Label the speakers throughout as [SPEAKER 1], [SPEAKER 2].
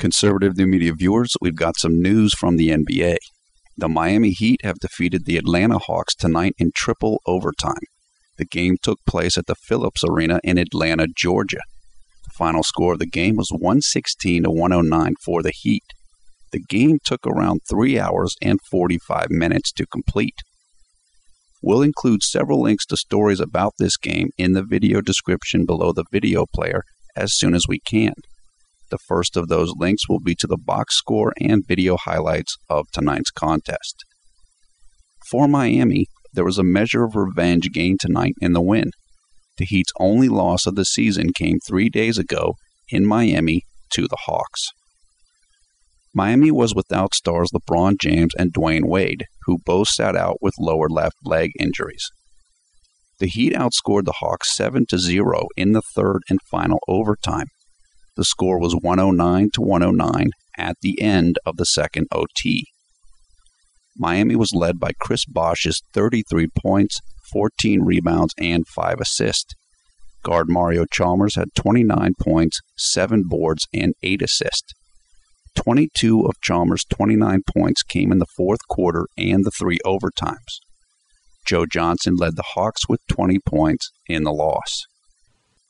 [SPEAKER 1] Conservative New Media viewers, we've got some news from the NBA. The Miami Heat have defeated the Atlanta Hawks tonight in triple overtime. The game took place at the Phillips Arena in Atlanta, Georgia. The final score of the game was 116 to 109 for the Heat. The game took around 3 hours and 45 minutes to complete. We'll include several links to stories about this game in the video description below the video player as soon as we can. The first of those links will be to the box score and video highlights of tonight's contest. For Miami, there was a measure of revenge gained tonight in the win. The Heat's only loss of the season came three days ago in Miami to the Hawks. Miami was without stars LeBron James and Dwyane Wade, who both sat out with lower left leg injuries. The Heat outscored the Hawks 7 to 0 in the third and final overtime. The score was 109 to 109 at the end of the second OT. Miami was led by Chris Bosh's 33 points, 14 rebounds, and 5 assists. Guard Mario Chalmers had 29 points, 7 boards, and 8 assists. 22 of Chalmers' 29 points came in the fourth quarter and the three overtimes. Joe Johnson led the Hawks with 20 points in the loss.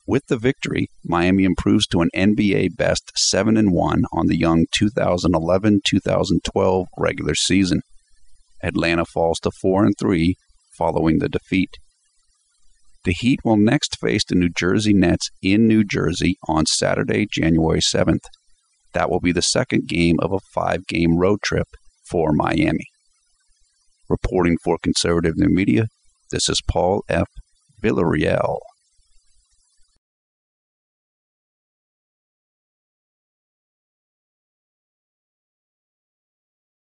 [SPEAKER 1] With the victory, Miami improves to an NBA best 7 and 1 on the young 2011-2012 regular season. Atlanta falls to 4 and 3 following the defeat. The Heat will next face the New Jersey Nets in New Jersey on Saturday, January 7th. That will be the second game of a five game road trip for Miami. Reporting for Conservative New Media, this is Paul F. Villarreal.